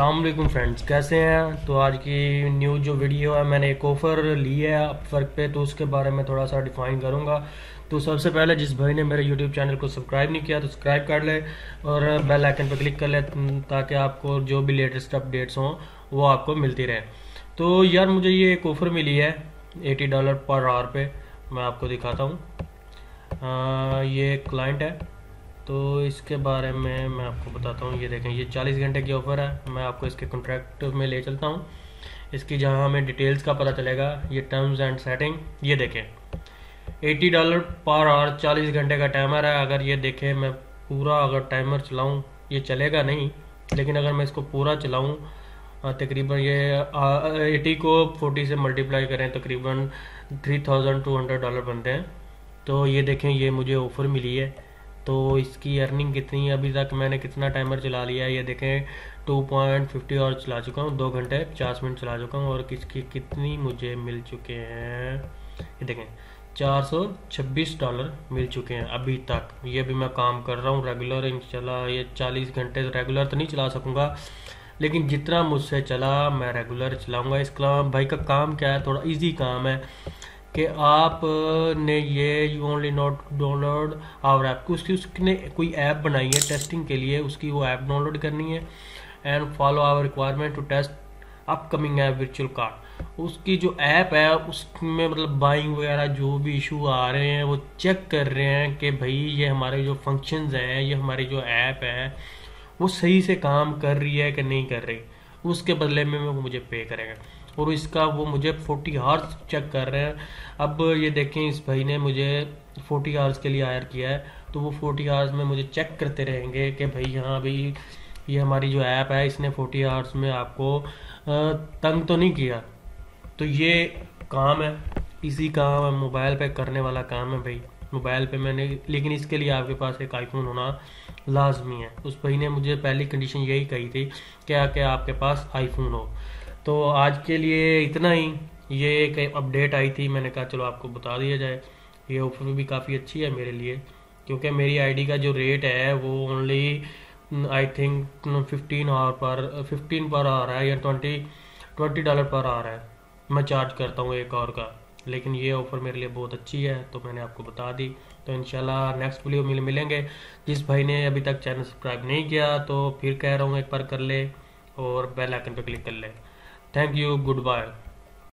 Aslam friends कैसे हैं? तो आज की न्यू जो वीडियो है, मैंने एक ऑफ़र ली है अपवर्क पे तो उसके बारे में थोड़ा सा डिफाइन करूँगा। तो सबसे पहले, जिस भाई ने मेरे यूट्यूब चैनल को सब्सक्राइब नहीं किया तो सब्सक्राइब कर ले और बेल आइकन पर क्लिक कर ले, ताकि आपको जो भी लेटेस्ट अपडेट्स हों, वो आपको मिलती रहे। तो यार, मुझे ये एक ऑफ़र मिली है एटी डॉलर पर आवर पे, मैं आपको दिखाता हूँ। ये क्लाइंट है। तो इसके बारे में मैं आपको बताता हूँ। ये देखें, ये 40 घंटे की ऑफ़र है। मैं आपको इसके कॉन्ट्रैक्ट में ले चलता हूँ। इसकी जहाँ हमें डिटेल्स का पता चलेगा, ये टर्म्स एंड सेटिंग ये देखें। 80 डॉलर पर आवर 40 घंटे का टाइमर है। अगर ये देखें, मैं पूरा अगर टाइमर चलाऊँ, ये चलेगा नहीं। लेकिन अगर मैं इसको पूरा चलाऊँ तकरीबन ये एटी को 40 से मल्टीप्लाई करें, तकरीबन 3200 डॉलर बनते हैं। तो ये देखें, ये मुझे ऑफ़र मिली है। तो इसकी अर्निंग कितनी है? अभी तक मैंने कितना टाइमर चला लिया है? ये देखें टू पॉइंट फिफ्टी और चला चुका हूँ, दो घंटे पचास मिनट चला चुका हूँ और किसकी कितनी मुझे मिल चुके हैं? ये देखें, चार सौ छब्बीस डॉलर मिल चुके हैं अभी तक। ये भी मैं काम कर रहा हूँ रेगुलर इंशाल्लाह ये चालीस घंटे रेगुलर तो नहीं चला सकूँगा, लेकिन जितना मुझसे चला, मैं रेगुलर चलाऊँगा। इस भाई का काम क्या है? थोड़ा ईजी काम है। कि आप ने ये you only not download our app उसकी उसने कोई ऐप बनाई है टेस्टिंग के लिए, उसकी वो ऐप डाउनलोड करनी है and follow our requirement to test upcoming app virtual card उसकी जो ऐप है, उसमें मतलब बाइंग वगैरह जो भी इशू आ रहे हैं, वो चेक कर रहे हैं कि भाई ये हमारे जो फ़ंक्शंस हैं, ये हमारी जो ऐप है, वो सही से काम कर रही है कि नहीं कर रही? उसके बदले में वो मुझे पे करेगा। और इसका वो मुझे फोर्टी आवर्स चेक कर रहे हैं। अब ये देखें, इस भाई ने मुझे फोर्टी आवर्स के लिए हायर किया है तो वो फोर्टी आवर्स में मुझे चेक करते रहेंगे कि भाई हाँ भाई ये हमारी जो ऐप है, इसने फोर्टी आवर्स में आपको तंग तो नहीं किया? तो ये काम है। इसी काम है मोबाइल पे करने वाला काम है भाई। मोबाइल पे मैंने, लेकिन इसके लिए आपके पास एक आईफोन होना लाजमी है। उस भाई ने मुझे पहली कंडीशन यही कही थी क्या क्या आपके पास आईफोन हो। तो आज के लिए इतना ही। ये एक अपडेट आई थी, मैंने कहा चलो आपको बता दिया जाए। ये ऑफ़र भी काफ़ी अच्छी है मेरे लिए, क्योंकि मेरी आईडी का जो रेट है, वो only I think fifteen hour पर फिफ्टीन पर आ रहा है या ट्वेंटी ट्वेंटी डॉलर पर आ रहा है। मैं चार्ज करता हूँ एक और का, लेकिन ये ऑफ़र मेरे लिए बहुत अच्छी है तो मैंने आपको बता दी। तो इंशाल्लाह नेक्स्ट वीडियो मिल, मिलेंगे। जिस भाई ने अभी तक चैनल सब्सक्राइब नहीं किया तो फिर कह रहा हूँ एक बार कर ले और बेल आइकन पर क्लिक कर ले। Thank you good bye